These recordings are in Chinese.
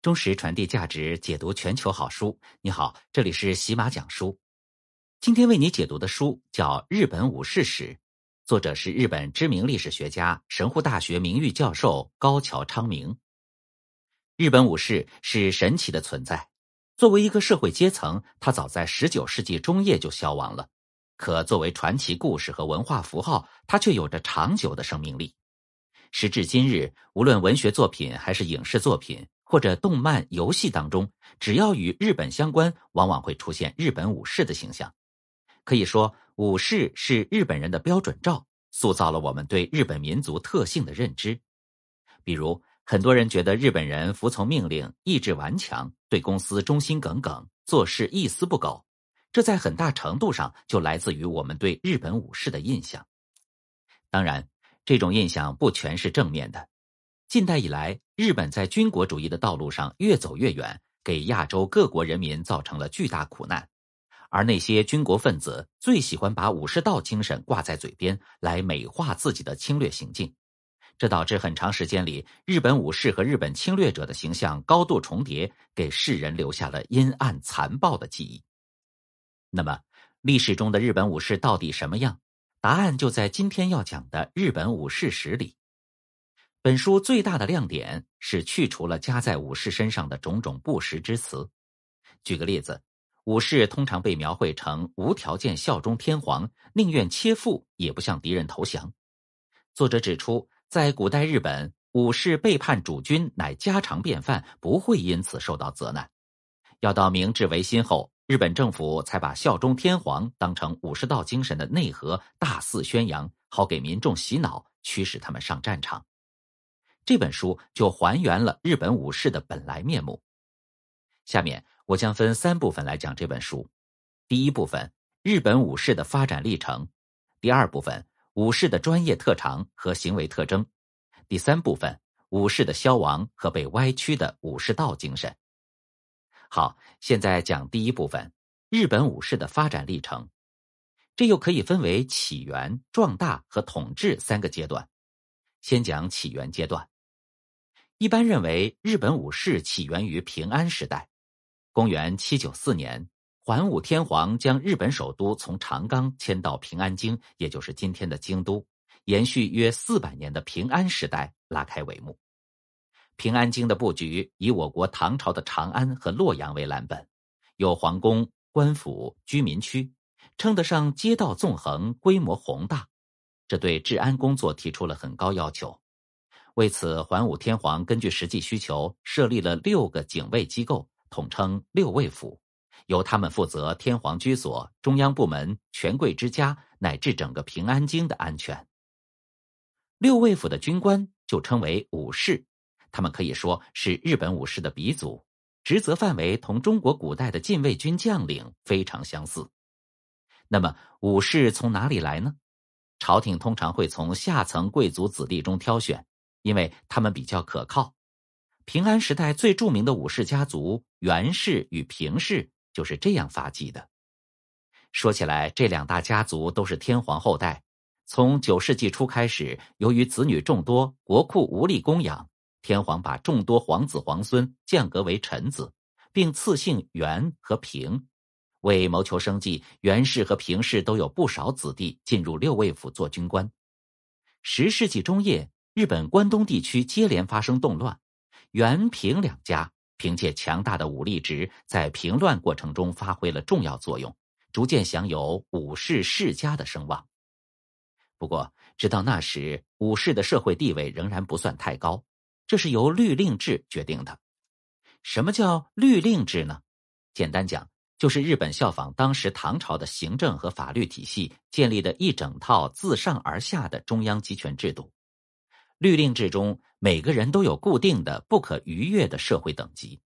忠实传递价值，解读全球好书。你好，这里是喜马讲书。今天为你解读的书叫《日本武士史》，作者是日本知名历史学家、神户大学名誉教授高桥昌明。日本武士是神奇的存在，作为一个社会阶层，他早在十九世纪中叶就消亡了。可作为传奇故事和文化符号，它却有着长久的生命力。时至今日，无论文学作品还是影视作品。或者动漫、游戏当中，只要与日本相关，往往会出现日本武士的形象。可以说，武士是日本人的标准照，塑造了我们对日本民族特性的认知。比如，很多人觉得日本人服从命令、意志顽强、对公司忠心耿耿、做事一丝不苟，这在很大程度上就来自于我们对日本武士的印象。当然，这种印象不全是正面的。近代以来，日本在军国主义的道路上越走越远，给亚洲各国人民造成了巨大苦难。而那些军国分子最喜欢把武士道精神挂在嘴边，来美化自己的侵略行径，这导致很长时间里，日本武士和日本侵略者的形象高度重叠，给世人留下了阴暗残暴的记忆。那么，历史中的日本武士到底什么样？答案就在今天要讲的《日本武士史》里。本书最大的亮点是去除了加在武士身上的种种不实之词。举个例子，武士通常被描绘成无条件效忠天皇，宁愿切腹也不向敌人投降。作者指出，在古代日本，武士背叛主君乃家常便饭，不会因此受到责难。要到明治维新后，日本政府才把效忠天皇当成武士道精神的内核，大肆宣扬，好给民众洗脑，驱使他们上战场。这本书就还原了日本武士的本来面目。下面我将分三部分来讲这本书：第一部分，日本武士的发展历程；第二部分，武士的专业特长和行为特征；第三部分，武士的消亡和被歪曲的武士道精神。好，现在讲第一部分，日本武士的发展历程。这又可以分为起源、壮大和统治三个阶段。先讲起源阶段。一般认为，日本武士起源于平安时代。公元七九四年，桓武天皇将日本首都从长冈迁到平安京，也就是今天的京都，延续约四百年的平安时代拉开帷幕。平安京的布局以我国唐朝的长安和洛阳为蓝本，有皇宫、官府、居民区，称得上街道纵横、规模宏大，这对治安工作提出了很高要求。为此，桓武天皇根据实际需求设立了六个警卫机构，统称六卫府，由他们负责天皇居所、中央部门、权贵之家乃至整个平安京的安全。六卫府的军官就称为武士，他们可以说是日本武士的鼻祖，职责范围同中国古代的禁卫军将领非常相似。那么，武士从哪里来呢？朝廷通常会从下层贵族子弟中挑选。因为他们比较可靠，平安时代最著名的武士家族源氏与平氏就是这样发迹的。说起来，这两大家族都是天皇后代。从九世纪初开始，由于子女众多，国库无力供养，天皇把众多皇子皇孙降格为臣子，并赐姓源和平。为谋求生计，源氏和平氏都有不少子弟进入六卫府做军官。十世纪中叶。日本关东地区接连发生动乱，原平两家凭借强大的武力值，在平乱过程中发挥了重要作用，逐渐享有武士世家的声望。不过，直到那时，武士的社会地位仍然不算太高，这是由律令制决定的。什么叫律令制呢？简单讲，就是日本效仿当时唐朝的行政和法律体系，建立的一整套自上而下的中央集权制度。律令制中，每个人都有固定的、不可逾越的社会等级。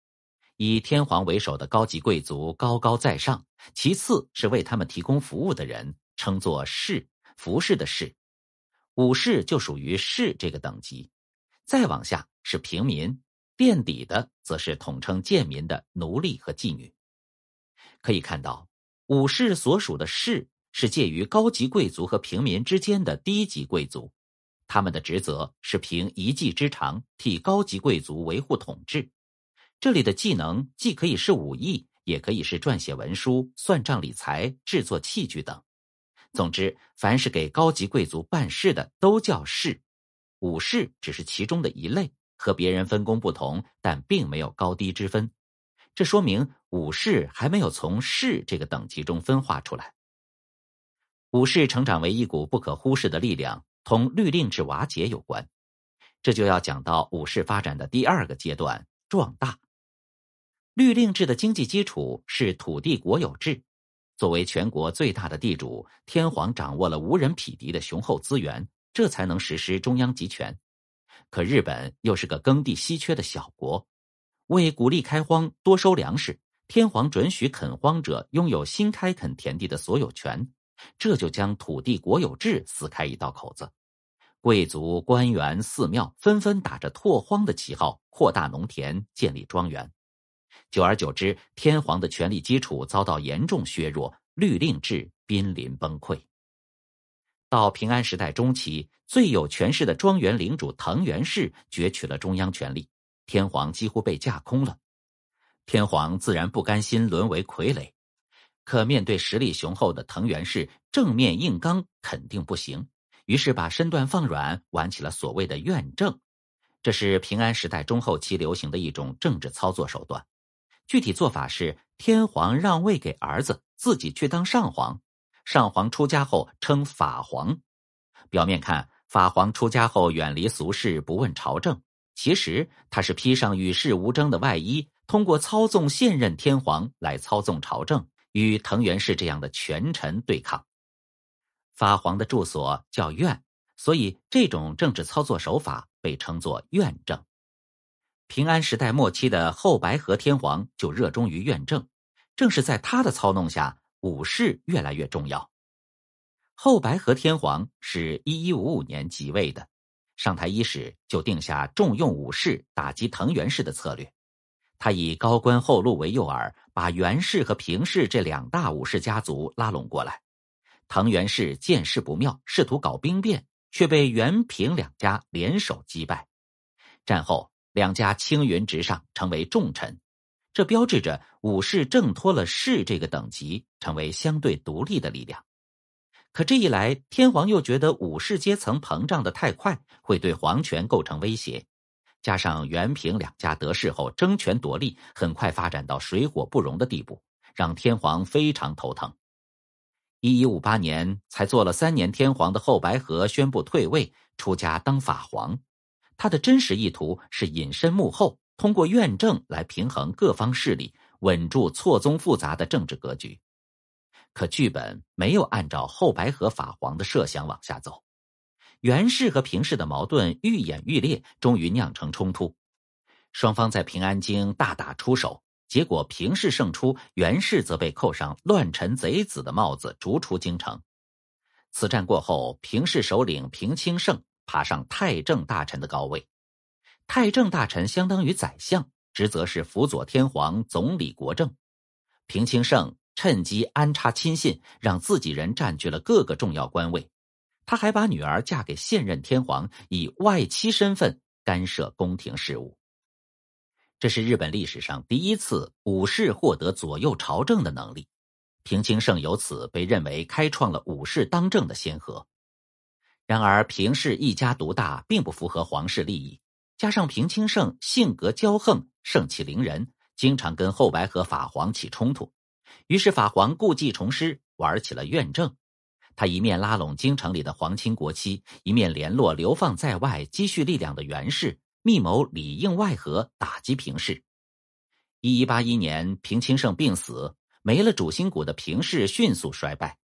以天皇为首的高级贵族高高在上，其次是为他们提供服务的人，称作士，服侍的士。武士就属于士这个等级。再往下是平民，垫底的则是统称贱民的奴隶和妓女。可以看到，武士所属的士是介于高级贵族和平民之间的低级贵族。他们的职责是凭一技之长替高级贵族维护统治，这里的技能既可以是武艺，也可以是撰写文书、算账理财、制作器具等。总之，凡是给高级贵族办事的，都叫士。武士只是其中的一类，和别人分工不同，但并没有高低之分。这说明武士还没有从士这个等级中分化出来。武士成长为一股不可忽视的力量，同律令制瓦解有关。这就要讲到武士发展的第二个阶段——壮大。律令制的经济基础是土地国有制。作为全国最大的地主，天皇掌握了无人匹敌的雄厚资源，这才能实施中央集权。可日本又是个耕地稀缺的小国，为鼓励开荒、多收粮食，天皇准许垦荒者拥有新开垦田地的所有权，这就将土地国有制撕开一道口子。贵族、官员、寺庙纷纷打着拓荒的旗号，扩大农田，建立庄园。久而久之，天皇的权力基础遭到严重削弱，律令制濒临崩溃。到平安时代中期，最有权势的庄园领主藤原氏攫取了中央权力，天皇几乎被架空了。天皇自然不甘心沦为傀儡，可面对实力雄厚的藤原氏，正面硬刚肯定不行，于是把身段放软，玩起了所谓的院政，这是平安时代中后期流行的一种政治操作手段。具体做法是，天皇让位给儿子，自己去当上皇。上皇出家后称法皇。表面看，法皇出家后远离俗世，不问朝政。其实他是披上与世无争的外衣，通过操纵现任天皇来操纵朝政，与藤原氏这样的权臣对抗。法皇的住所叫院，所以这种政治操作手法被称作院政。平安时代末期的后白河天皇就热衷于院政，正是在他的操弄下，武士越来越重要。后白河天皇是一一五五年即位的，上台伊始就定下重用武士、打击藤原氏的策略。他以高官厚禄为诱饵，把源氏和平氏这两大武士家族拉拢过来。藤原氏见势不妙，试图搞兵变，却被源平两家联手击败。战后。两家青云直上，成为重臣，这标志着武士挣脱了士这个等级，成为相对独立的力量。可这一来，天皇又觉得武士阶层膨胀的太快，会对皇权构成威胁。加上元平两家得势后争权夺利，很快发展到水火不容的地步，让天皇非常头疼。一一五八年，才做了三年天皇的后白河宣布退位，出家当法皇。他的真实意图是隐身幕后，通过院政来平衡各方势力，稳住错综复杂的政治格局。可剧本没有按照后白河法皇的设想往下走，袁氏和平氏的矛盾愈演愈烈，终于酿成冲突。双方在平安京大打出手，结果平氏胜出，袁氏则被扣上乱臣贼子的帽子，逐出京城。此战过后，平氏首领平清盛。爬上太政大臣的高位，太政大臣相当于宰相，职责是辅佐天皇总理国政。平清盛趁机安插亲信，让自己人占据了各个重要官位。他还把女儿嫁给现任天皇，以外戚身份干涉宫廷事务。这是日本历史上第一次武士获得左右朝政的能力。平清盛由此被认为开创了武士当政的先河。然而，平氏一家独大并不符合皇室利益，加上平清盛性格骄横、盛气凌人，经常跟后白河法皇起冲突。于是，法皇故技重施，玩起了院政。他一面拉拢京城里的皇亲国戚，一面联络流放在外、积蓄力量的袁氏，密谋里应外合，打击平氏。一一八一年，平清盛病死，没了主心骨的平氏迅速衰败。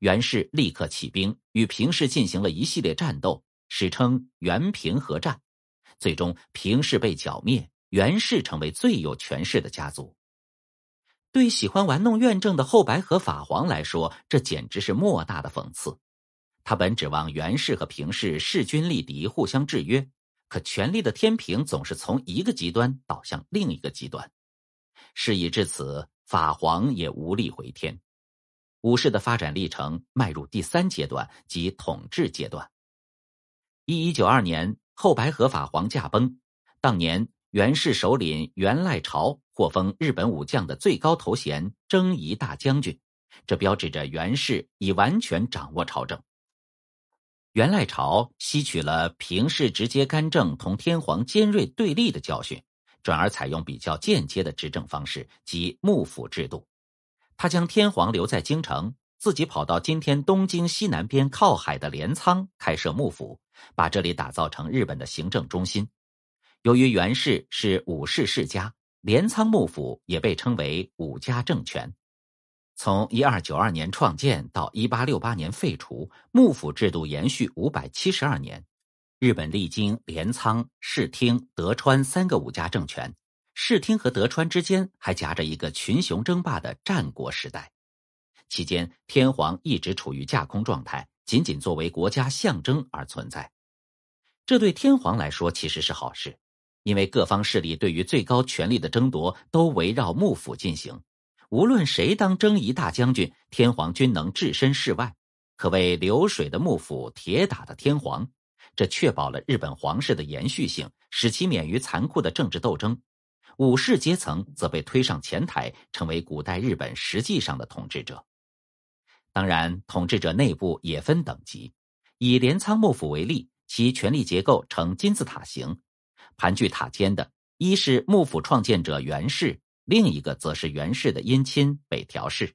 袁氏立刻起兵，与平氏进行了一系列战斗，史称袁平合战。最终，平氏被剿灭，袁氏成为最有权势的家族。对喜欢玩弄院政的后白河法皇来说，这简直是莫大的讽刺。他本指望袁氏和平氏势均力敌，互相制约，可权力的天平总是从一个极端倒向另一个极端。事已至此，法皇也无力回天。武士的发展历程迈入第三阶段，即统治阶段。一一九二年，后白河法皇驾崩，当年袁氏首领袁赖朝获封日本武将的最高头衔征夷大将军，这标志着袁氏已完全掌握朝政。袁赖朝吸取了平氏直接干政同天皇尖锐对立的教训，转而采用比较间接的执政方式，即幕府制度。他将天皇留在京城，自己跑到今天东京西南边靠海的镰仓开设幕府，把这里打造成日本的行政中心。由于袁氏是武士世家，镰仓幕府也被称为武家政权。从一二九二年创建到一八六八年废除，幕府制度延续五百七十二年。日本历经镰仓、室町、德川三个武家政权，室町和德川之间还夹着一个群雄争霸的战国时代。期间，天皇一直处于架空状态，仅仅作为国家象征而存在。这对天皇来说其实是好事。因为各方势力对于最高权力的争夺都围绕幕府进行，无论谁当征夷大将军，天皇均能置身事外，可谓流水的幕府，铁打的天皇。这确保了日本皇室的延续性，使其免于残酷的政治斗争。武士阶层则被推上前台，成为古代日本实际上的统治者。当然，统治者内部也分等级。以镰仓幕府为例，其权力结构呈金字塔形。盘踞塔尖的，一是幕府创建者袁氏，另一个则是袁氏的姻亲北条氏。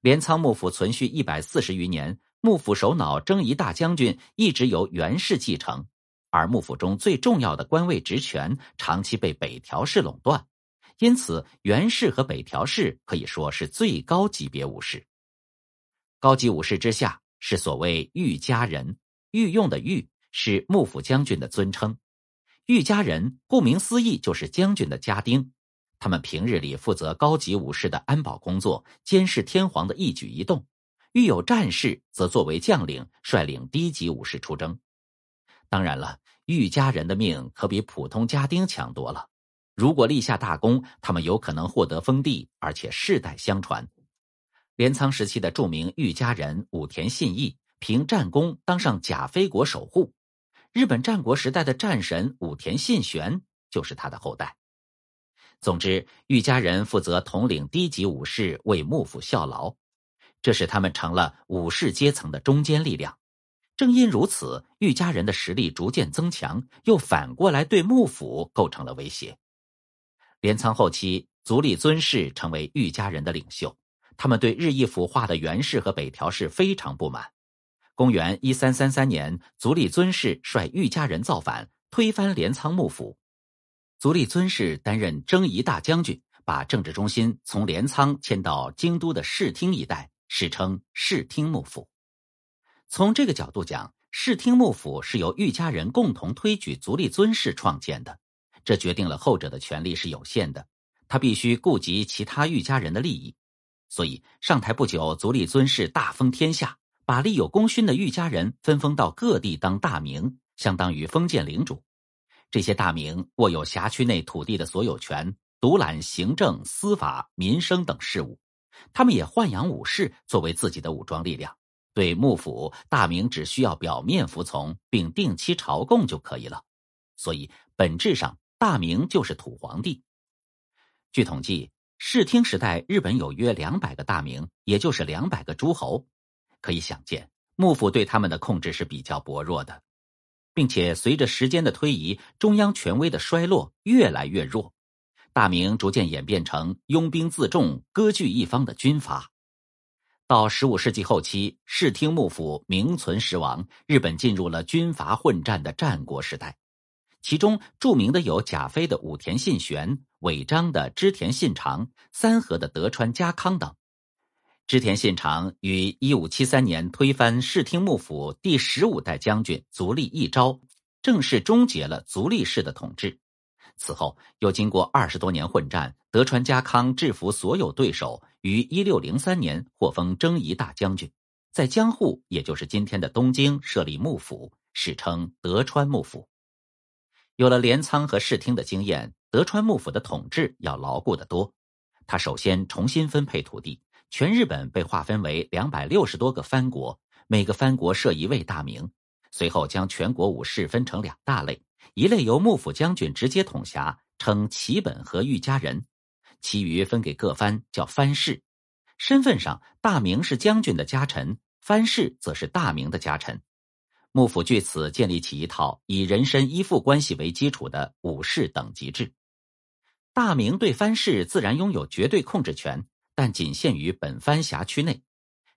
镰仓幕府存续一百四十余年，幕府首脑征夷大将军一直由袁氏继承，而幕府中最重要的官位职权长期被北条氏垄断，因此袁氏和北条氏可以说是最高级别武士。高级武士之下是所谓御家人，御用的御是幕府将军的尊称。御家人顾名思义就是将军的家丁，他们平日里负责高级武士的安保工作，监视天皇的一举一动；遇有战事，则作为将领率领低级武士出征。当然了，御家人的命可比普通家丁强多了。如果立下大功，他们有可能获得封地，而且世代相传。镰仓时期的著名御家人武田信义，凭战功当上甲斐国守护。日本战国时代的战神武田信玄就是他的后代。总之，御家人负责统领低级武士，为幕府效劳，这使他们成了武士阶层的中坚力量。正因如此，御家人的实力逐渐增强，又反过来对幕府构成了威胁。镰仓后期，足利尊氏成为御家人的领袖，他们对日益腐化的源氏和北条氏非常不满。公元一三三三年，足利尊氏率御家人造反，推翻镰仓幕府。足利尊氏担任征夷大将军，把政治中心从镰仓迁到京都的室町一带，史称室町幕府。从这个角度讲，室町幕府是由御家人共同推举足利尊氏创建的，这决定了后者的权力是有限的，他必须顾及其他御家人的利益。所以上台不久，足利尊氏大封天下。把立有功勋的御家人分封到各地当大名，相当于封建领主。这些大名握有辖区内土地的所有权，独揽行政、司法、民生等事务。他们也豢养武士作为自己的武装力量。对幕府，大名只需要表面服从，并定期朝贡就可以了。所以，本质上大名就是土皇帝。据统计，室町时代日本有约两百个大名，也就是两百个诸侯。可以想见，幕府对他们的控制是比较薄弱的，并且随着时间的推移，中央权威的衰落越来越弱，大明逐渐演变成拥兵自重、割据一方的军阀。到十五世纪后期，室町幕府名存实亡，日本进入了军阀混战的战国时代。其中著名的有甲斐的武田信玄、尾张的织田信长、三河的德川家康等。织田信长于一五七三年推翻室町幕府第十五代将军足利义昭，正式终结了足利氏的统治。此后又经过二十多年混战，德川家康制服所有对手，于一六零三年获封征夷大将军，在江户，也就是今天的东京设立幕府，史称德川幕府。有了镰仓和室町的经验，德川幕府的统治要牢固得多。他首先重新分配土地。全日本被划分为两百六十多个藩国，每个藩国设一位大名。随后将全国武士分成两大类，一类由幕府将军直接统辖，称旗本和御家人，其余分给各藩叫藩士。身份上，大明是将军的家臣，藩士则是大明的家臣。幕府据此建立起一套以人身依附关系为基础的武士等级制。大明对藩士自然拥有绝对控制权，但仅限于本藩辖区内。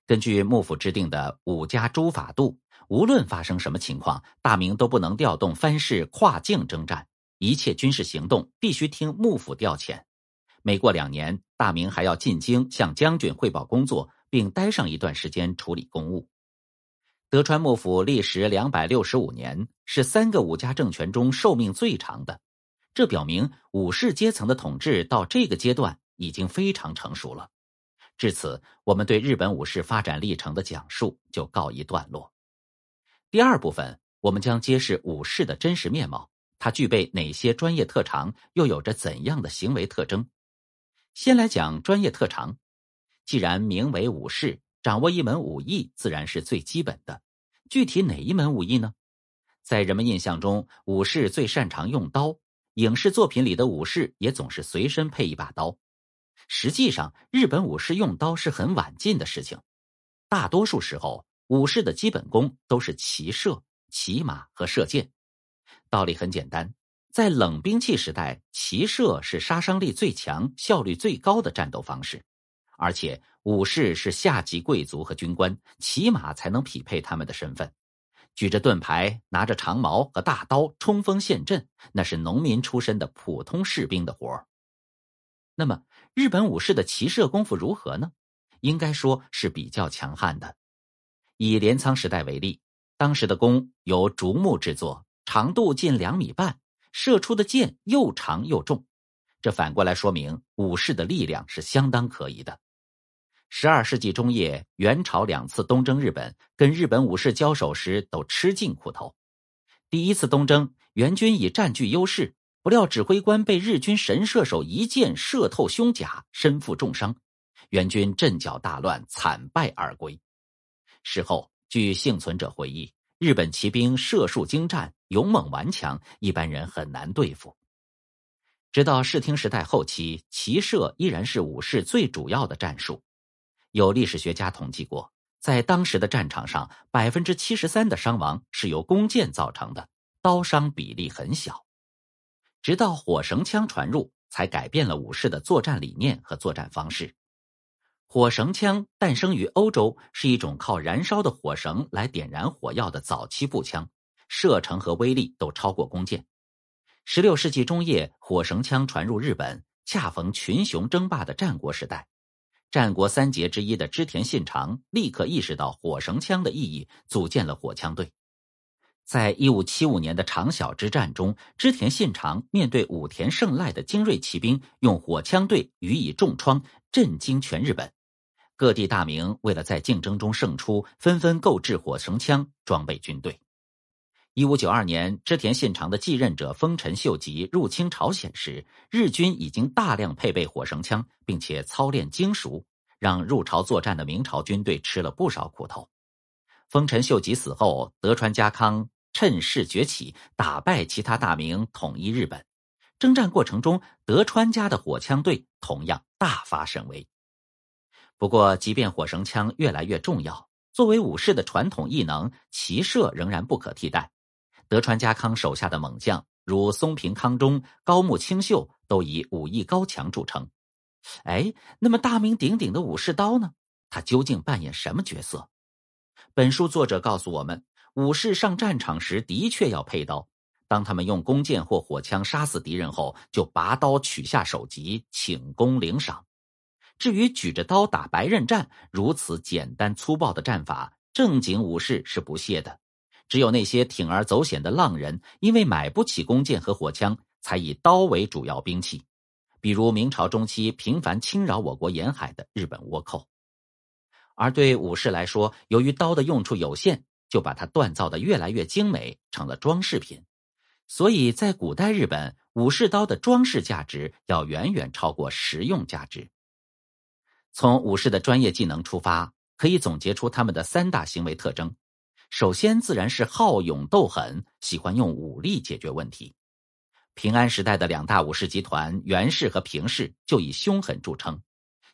根据幕府制定的五家诸法度，无论发生什么情况，大明都不能调动藩士跨境征战，一切军事行动必须听幕府调遣。每过两年，大明还要进京向将军汇报工作，并待上一段时间处理公务。德川幕府历时两百六十五年，是三个武家政权中寿命最长的，这表明武士阶层的统治到这个阶段已经非常成熟了。至此，我们对日本武士发展历程的讲述就告一段落。第二部分，我们将揭示武士的真实面貌，他具备哪些专业特长，又有着怎样的行为特征。先来讲专业特长。既然名为武士，掌握一门武艺自然是最基本的。具体哪一门武艺呢？在人们印象中，武士最擅长用刀，影视作品里的武士也总是随身配一把刀。实际上，日本武士用刀是很晚近的事情。大多数时候，武士的基本功都是骑射、骑马和射箭。道理很简单，在冷兵器时代，骑射是杀伤力最强、效率最高的战斗方式，而且武士是下级贵族和军官，骑马才能匹配他们的身份。举着盾牌、拿着长矛和大刀冲锋陷阵，那是农民出身的普通士兵的活儿。那么，日本武士的骑射功夫如何呢？应该说是比较强悍的。以镰仓时代为例，当时的弓由竹木制作，长度近两米半，射出的箭又长又重。这反过来说明武士的力量是相当可以的。十二世纪中叶，元朝两次东征日本，跟日本武士交手时都吃尽苦头。第一次东征，元军已占据优势。不料指挥官被日军神射手一箭射透胸甲，身负重伤，援军阵脚大乱，惨败而归。事后，据幸存者回忆，日本骑兵射术精湛，勇猛顽强，一般人很难对付。直到室町时代后期，骑射依然是武士最主要的战术。有历史学家统计过，在当时的战场上，百分之七十三的伤亡是由弓箭造成的，刀伤比例很小。直到火绳枪传入，才改变了武士的作战理念和作战方式。火绳枪诞生于欧洲，是一种靠燃烧的火绳来点燃火药的早期步枪，射程和威力都超过弓箭。十六世纪中叶，火绳枪传入日本，恰逢群雄争霸的战国时代。战国三杰之一的织田信长立刻意识到火绳枪的意义，组建了火枪队。在一五七五年的长筱之战中，织田信长面对武田胜赖的精锐骑兵，用火枪队予以重创，震惊全日本。各地大名为了在竞争中胜出，纷纷购置火绳枪，装备军队。一五九二年，织田信长的继任者丰臣秀吉入侵朝鲜时，日军已经大量配备火绳枪，并且操练精熟，让入朝作战的明朝军队吃了不少苦头。丰臣秀吉死后，德川家康。趁势崛起，打败其他大名，统一日本。征战过程中，德川家的火枪队同样大发神威。不过，即便火绳枪越来越重要，作为武士的传统异能，骑射仍然不可替代。德川家康手下的猛将，如松平康中、高木清秀，都以武艺高强著称。哎，那么大名鼎鼎的武士刀呢？他究竟扮演什么角色？本书作者告诉我们。武士上战场时的确要配刀，当他们用弓箭或火枪杀死敌人后，就拔刀取下首级，请功领赏。至于举着刀打白刃战，如此简单粗暴的战法，正经武士是不屑的。只有那些铤而走险的浪人，因为买不起弓箭和火枪，才以刀为主要兵器。比如明朝中期频繁侵扰我国沿海的日本倭寇。而对武士来说，由于刀的用处有限。就把它锻造的越来越精美，成了装饰品。所以在古代日本，武士刀的装饰价值要远远超过实用价值。从武士的专业技能出发，可以总结出他们的三大行为特征：首先，自然是好勇斗狠，喜欢用武力解决问题。平安时代的两大武士集团袁氏和平氏就以凶狠著称，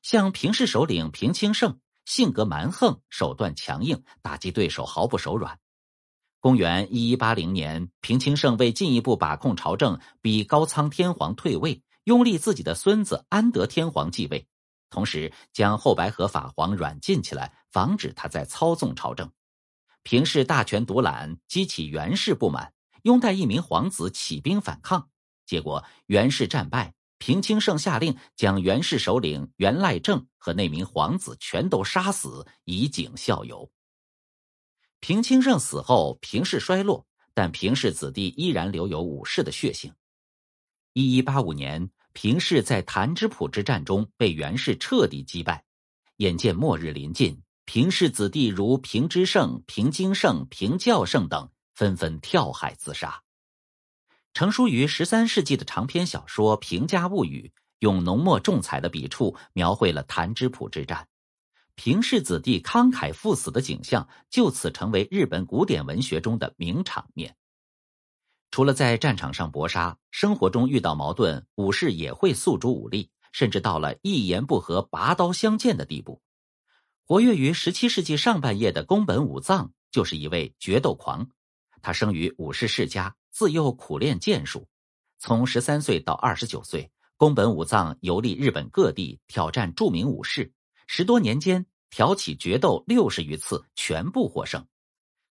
像平氏首领平清盛，性格蛮横，手段强硬，打击对手毫不手软。公元一一八零年，平清盛为进一步把控朝政，逼高仓天皇退位，拥立自己的孙子安德天皇继位，同时将后白河法皇软禁起来，防止他再操纵朝政。平氏大权独揽，激起袁氏不满，拥戴一名皇子起兵反抗，结果袁氏战败。平清盛下令将袁氏首领袁赖政和那名皇子全都杀死，以儆效尤。平清盛死后，平氏衰落，但平氏子弟依然留有武士的血性。一一八五年，平氏在谭之浦之战中被袁氏彻底击败。眼见末日临近，平氏子弟如平之盛、平经盛、平教盛等纷纷跳海自杀。成书于十三世纪的长篇小说《平家物语》，用浓墨重彩的笔触描绘了谭之浦之战。平氏子弟慷慨赴死的景象，就此成为日本古典文学中的名场面。除了在战场上搏杀，生活中遇到矛盾，武士也会诉诸武力，甚至到了一言不合拔刀相见的地步。活跃于十七世纪上半叶的宫本武藏就是一位决斗狂。他生于武士世家，自幼苦练剑术。从十三岁到二十九岁，宫本武藏游历日本各地，挑战著名武士。十多年间，挑起决斗六十余次，全部获胜。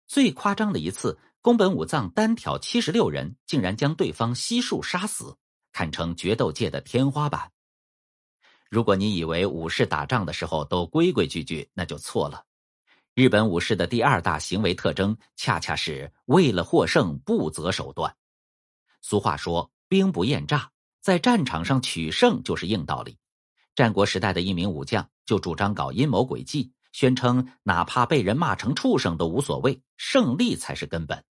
最夸张的一次，宫本武藏单挑七十六人，竟然将对方悉数杀死，堪称决斗界的天花板。如果你以为武士打仗的时候都规规矩矩，那就错了。日本武士的第二大行为特征，恰恰是为了获胜不择手段。俗话说“兵不厌诈”，在战场上取胜就是硬道理。战国时代的一名武将就主张搞阴谋诡计，宣称哪怕被人骂成畜生都无所谓，胜利才是根本。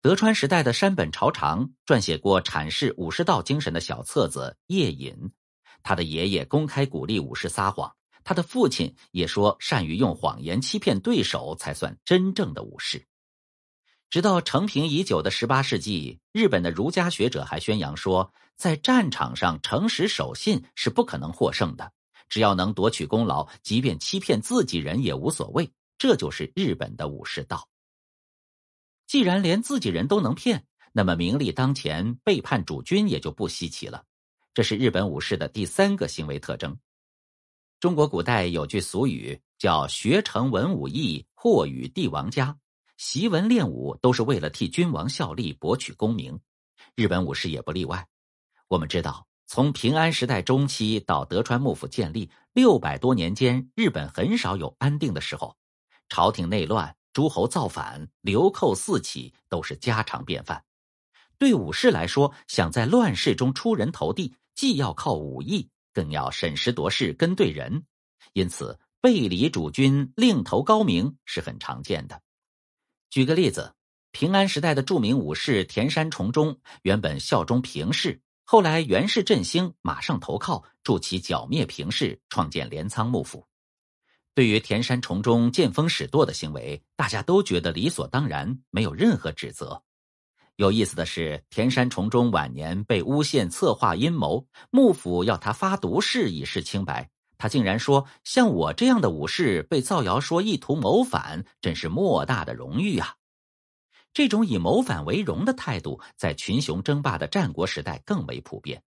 德川时代的山本朝长撰写过阐释武士道精神的小册子《夜饮》，他的爷爷公开鼓励武士撒谎，他的父亲也说善于用谎言欺骗对手才算真正的武士。直到成平已久的十八世纪，日本的儒家学者还宣扬说，在战场上诚实守信是不可能获胜的，只要能夺取功劳，即便欺骗自己人也无所谓。这就是日本的武士道。既然连自己人都能骗，那么名利当前，背叛主君也就不稀奇了。这是日本武士的第三个行为特征。中国古代有句俗语叫“学成文武艺，或与帝王家”。习文练武都是为了替君王效力、博取功名，日本武士也不例外。我们知道，从平安时代中期到德川幕府建立六百多年间，日本很少有安定的时候，朝廷内乱、诸侯造反、流寇四起都是家常便饭。对武士来说，想在乱世中出人头地，既要靠武艺，更要审时度势、跟对人，因此背离主君、另投高明是很常见的。举个例子，平安时代的著名武士田山重忠原本效忠平氏，后来袁氏振兴，马上投靠，助其剿灭平氏，创建镰仓幕府。对于田山重忠见风使舵的行为，大家都觉得理所当然，没有任何指责。有意思的是，田山重忠晚年被诬陷策划阴谋，幕府要他发毒誓以示清白。他竟然说：“像我这样的武士被造谣说意图谋反，真是莫大的荣誉啊！”这种以谋反为荣的态度，在群雄争霸的战国时代更为普遍。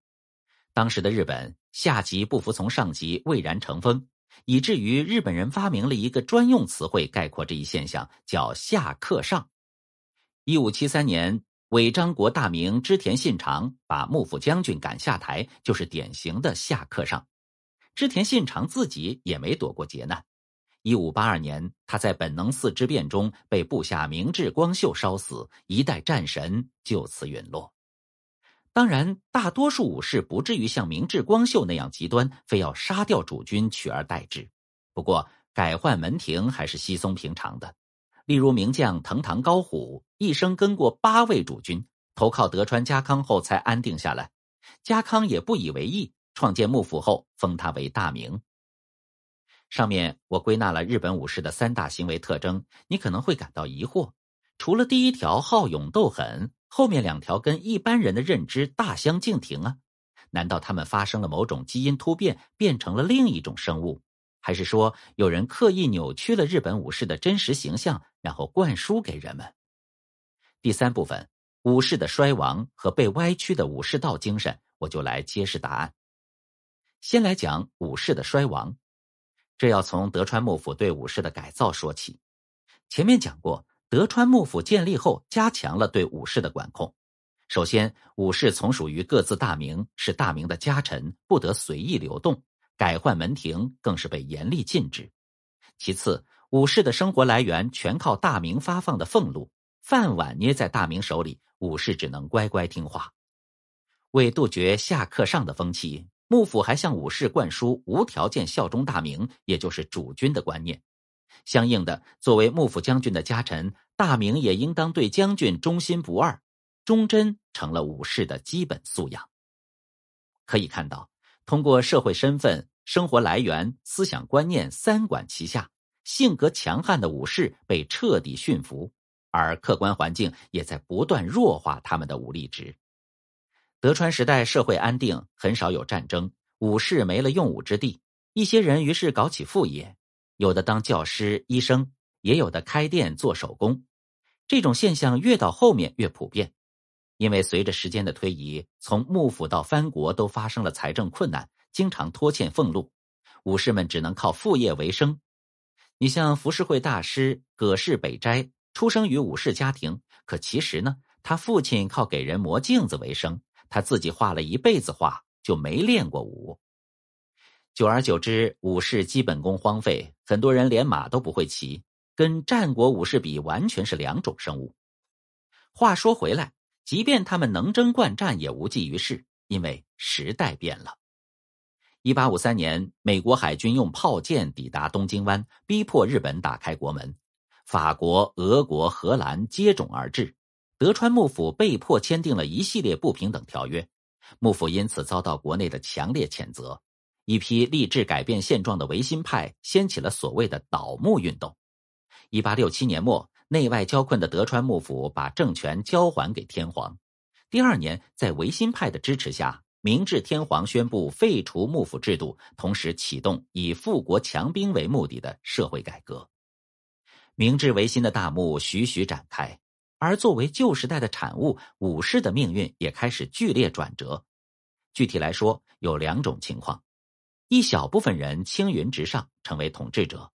当时的日本下级不服从上级，蔚然成风，以至于日本人发明了一个专用词汇概括这一现象，叫“下克上”。一五七三年，尾张国大名织田信长把幕府将军赶下台，就是典型的下克上。织田信长自己也没躲过劫难。一五八二年，他在本能寺之变中被部下明智光秀烧死，一代战神就此陨落。当然，大多数武士不至于像明智光秀那样极端，非要杀掉主君取而代之。不过，改换门庭还是稀松平常的。例如，名将藤堂高虎一生跟过八位主君，投靠德川家康后才安定下来。家康也不以为意。创建幕府后，封他为大名。上面我归纳了日本武士的三大行为特征，你可能会感到疑惑：除了第一条好勇斗狠，后面两条跟一般人的认知大相径庭啊！难道他们发生了某种基因突变，变成了另一种生物？还是说有人刻意扭曲了日本武士的真实形象，然后灌输给人们？第三部分，武士的衰亡和被歪曲的武士道精神，我就来揭示答案。先来讲武士的衰亡，这要从德川幕府对武士的改造说起。前面讲过，德川幕府建立后，加强了对武士的管控。首先，武士从属于各自大名，是大名的家臣，不得随意流动。改换门庭更是被严厉禁止。其次，武士的生活来源全靠大明发放的俸禄，饭碗捏在大明手里，武士只能乖乖听话。为杜绝下克上的风气，幕府还向武士灌输无条件效忠大明，也就是主君的观念。相应的，作为幕府将军的家臣，大明也应当对将军忠心不二，忠贞成了武士的基本素养。可以看到。通过社会身份、生活来源、思想观念三管齐下，性格强悍的武士被彻底驯服，而客观环境也在不断弱化他们的武力值。德川时代社会安定，很少有战争，武士没了用武之地，一些人于是搞起副业，有的当教师、医生，也有的开店做手工。这种现象越到后面越普遍。因为随着时间的推移，从幕府到藩国都发生了财政困难，经常拖欠俸禄，武士们只能靠副业为生。你像浮世绘大师葛饰北斋，出生于武士家庭，可其实呢，他父亲靠给人磨镜子为生，他自己画了一辈子画，就没练过武。久而久之，武士基本功荒废，很多人连马都不会骑，跟战国武士比，完全是两种生物。话说回来。即便他们能征惯战，也无济于事，因为时代变了。一八五三年，美国海军用炮舰抵达东京湾，逼迫日本打开国门。法国、俄国、荷兰接踵而至，德川幕府被迫签订了一系列不平等条约。幕府因此遭到国内的强烈谴责。一批立志改变现状的维新派掀起了所谓的倒幕运动。一八六七年末。内外交困的德川幕府把政权交还给天皇。第二年，在维新派的支持下，明治天皇宣布废除幕府制度，同时启动以富国强兵为目的的社会改革。明治维新的大幕徐徐展开，而作为旧时代的产物，武士的命运也开始剧烈转折。具体来说，有两种情况：一小部分人青云直上，成为统治者，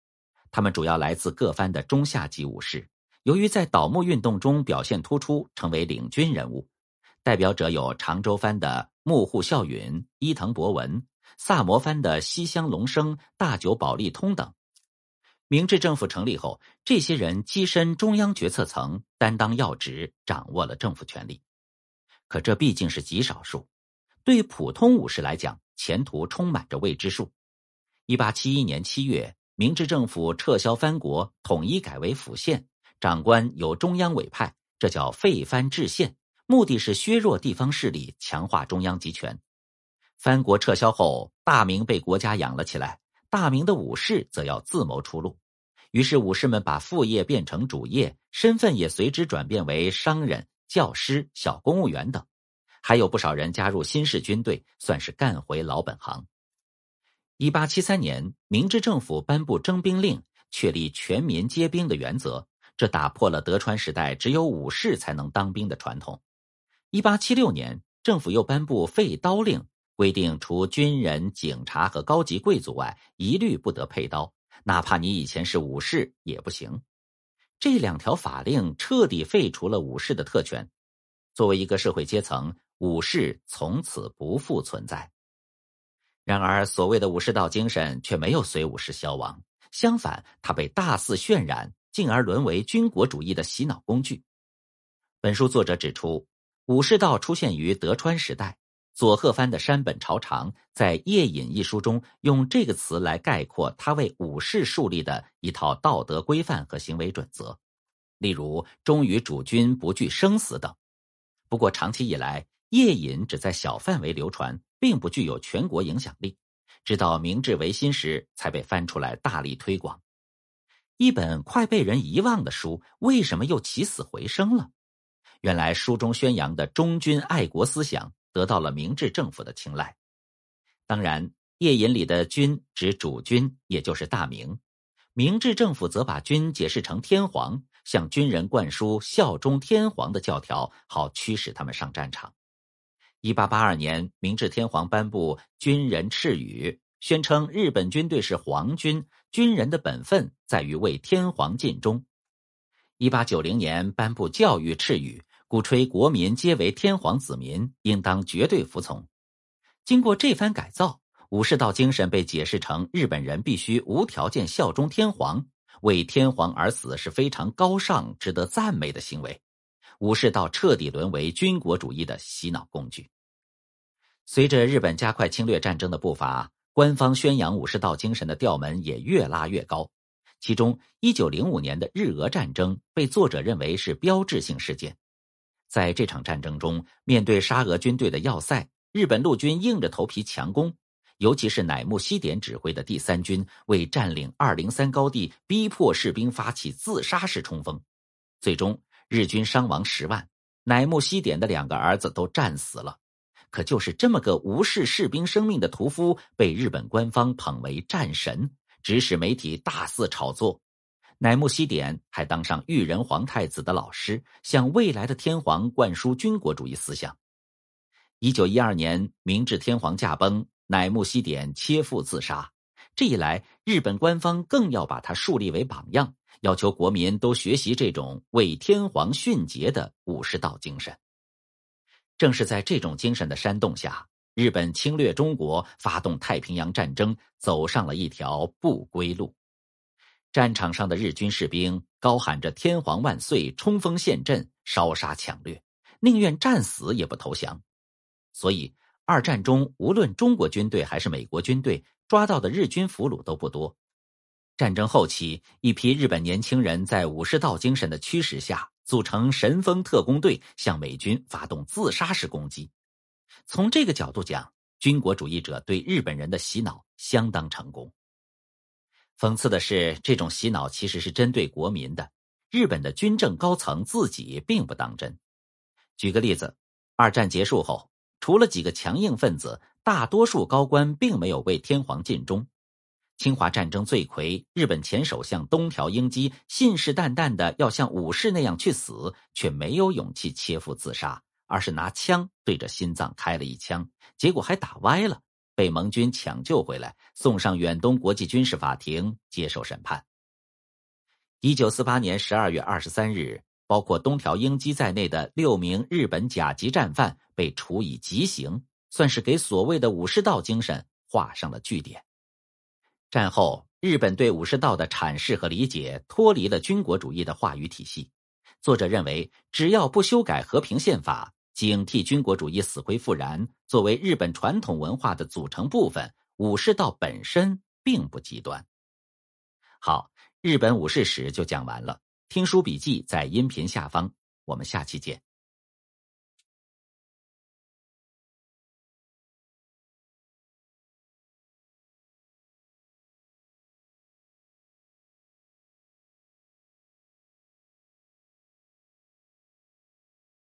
他们主要来自各藩的中下级武士。由于在倒幕运动中表现突出，成为领军人物，代表者有常州藩的幕户孝允、伊藤博文，萨摩藩的西乡隆生、大久保利通等。明治政府成立后，这些人跻身中央决策层，担当要职，掌握了政府权力。可这毕竟是极少数，对普通武士来讲，前途充满着未知数。一八七一年七月，明治政府撤销藩国，统一改为府县。长官由中央委派，这叫废藩置县，目的是削弱地方势力，强化中央集权。藩国撤销后，大明被国家养了起来，大明的武士则要自谋出路。于是，武士们把副业变成主业，身份也随之转变为商人、教师、小公务员等。还有不少人加入新式军队，算是干回老本行。一八七三年，明治政府颁布征兵令，确立全民皆兵的原则。这打破了德川时代只有武士才能当兵的传统。一八七六年，政府又颁布废刀令，规定除军人、警察和高级贵族外，一律不得佩刀，哪怕你以前是武士也不行。这两条法令彻底废除了武士的特权。作为一个社会阶层，武士从此不复存在。然而，所谓的武士道精神却没有随武士消亡，相反，它被大肆渲染。进而沦为军国主义的洗脑工具。本书作者指出，武士道出现于德川时代。佐贺藩的山本朝长在《夜隐》一书中，用这个词来概括他为武士树立的一套道德规范和行为准则，例如忠于主君、不惧生死等。不过，长期以来，《夜隐》只在小范围流传，并不具有全国影响力。直到明治维新时，才被翻出来大力推广。一本快被人遗忘的书，为什么又起死回生了？原来书中宣扬的忠君爱国思想得到了明治政府的青睐。当然，叶隐里的“君”指主君，也就是大明。明治政府则把“君”解释成天皇，向军人灌输效忠天皇的教条，好驱使他们上战场。一八八二年，明治天皇颁布军人敕语，宣称日本军队是皇军，军人的本分在于为天皇尽忠。一八九零年颁布教育敕语，鼓吹国民皆为天皇子民，应当绝对服从。经过这番改造，武士道精神被解释成日本人必须无条件效忠天皇，为天皇而死是非常高尚、值得赞美的行为。武士道彻底沦为军国主义的洗脑工具。随着日本加快侵略战争的步伐，官方宣扬武士道精神的调门也越拉越高。其中，一九零五年的日俄战争被作者认为是标志性事件。在这场战争中，面对沙俄军队的要塞，日本陆军硬着头皮强攻，尤其是乃木希典指挥的第三军为占领二零三高地，逼迫士兵发起自杀式冲锋，最终。日军伤亡十万，乃木希典的两个儿子都战死了。可就是这么个无视士兵生命的屠夫，被日本官方捧为战神，指使媒体大肆炒作。乃木希典还当上裕仁皇太子的老师，向未来的天皇灌输军国主义思想。一九一二年，明治天皇驾崩，乃木希典切腹自杀。这一来，日本官方更要把他树立为榜样。要求国民都学习这种为天皇殉节的武士道精神。正是在这种精神的煽动下，日本侵略中国，发动太平洋战争，走上了一条不归路。战场上的日军士兵高喊着“天皇万岁”，冲锋陷阵，烧杀抢掠，宁愿战死也不投降。所以，二战中无论中国军队还是美国军队抓到的日军俘虏都不多。战争后期，一批日本年轻人在武士道精神的驱使下，组成神风特工队，向美军发动自杀式攻击。从这个角度讲，军国主义者对日本人的洗脑相当成功。讽刺的是，这种洗脑其实是针对国民的，日本的军政高层自己并不当真。举个例子，二战结束后，除了几个强硬分子，大多数高官并没有为天皇尽忠。侵华战争罪魁，日本前首相东条英机信誓旦旦的要像武士那样去死，却没有勇气切腹自杀，而是拿枪对着心脏开了一枪，结果还打歪了，被盟军抢救回来，送上远东国际军事法庭接受审判。一九四八年十二月二十三日，包括东条英机在内的六名日本甲级战犯被处以极刑，算是给所谓的武士道精神画上了句点。战后，日本对武士道的阐释和理解脱离了军国主义的话语体系。作者认为，只要不修改和平宪法，警惕军国主义死灰复燃，作为日本传统文化的组成部分，武士道本身并不极端。好，日本武士史就讲完了。听书笔记在音频下方，我们下期见。